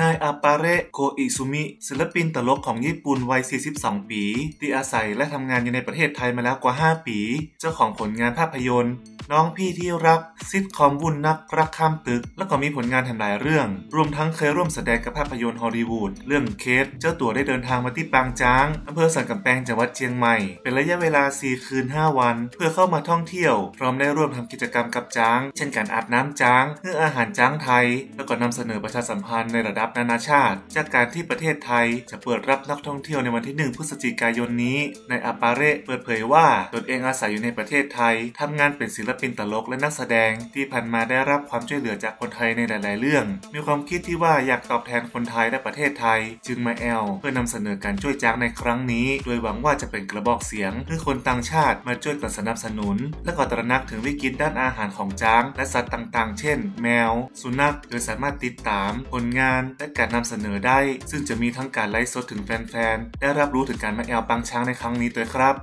นายอาปาเรโกอิซุมิ ศิลปินตลกของญี่ปุ่นวัย 42 ปี ที่อาศัยและทำงานอยู่ในประเทศไทยมาแล้วกว่า 5 ปี เจ้าของผลงานภาพยนตร์ น้องพี่ที่รัก ซิทคอมวุ่นนักรักข้ามตึก แล้วก็มีผลงานทำหลายเรื่อง รวมทั้งเคยร่วมแสดงกับภาพยนตร์ฮอลลีวูดเรื่องเคส เจ้าตัวได้เดินทางมาที่ปางจางอำเภอสันกำแพงจังหวัดเชียงใหม่ เป็นระยะเวลา 4 คืน 5 วัน เพื่อเข้ามาท่องเที่ยว พร้อมได้ร่วมทำกิจกรรมกับจาง เช่นการอาบน้ำจางเพื่ออาหารจางไทย ก็นำเสนอประชาสัมพันธ์ในระดับนานาชาติ จากการที่ประเทศไทยจะเปิดรับนักท่องเที่ยวในวันที่ 1 พฤศจิกายนนี้ ในอาปาเรเปิดเผยว่าตนเองอาศัยอยู่ในประเทศไทยทำงานเป็นศิลปินตลกและนักแสดงที่ผ่านมาได้รับความช่วยเหลือจากคนไทยในหลาย ๆ เรื่อง มีความคิดที่ว่าอยากตอบแทนคนไทยและประเทศไทย จึงมาแอลเพื่อนำเสนอการช่วยจ้างในครั้งนี้ โดยหวังว่าจะเป็นกระบอกเสียงให้คนต่างชาติมาช่วยกันสนับสนุน และก็ตระหนักถึงวิกฤตด้านอาหารของจ้างและสัตว์ต่าง ๆ เช่น แมว สุนัขโดยสามารถติดตามผลงานและการนำเสนอได้ ซึ่งจะมีทั้งการไลฟ์สดถึงแฟนๆ ได้รับรู้ถึงการมาแอลปังช้างในครั้งนี้ด้วยครับ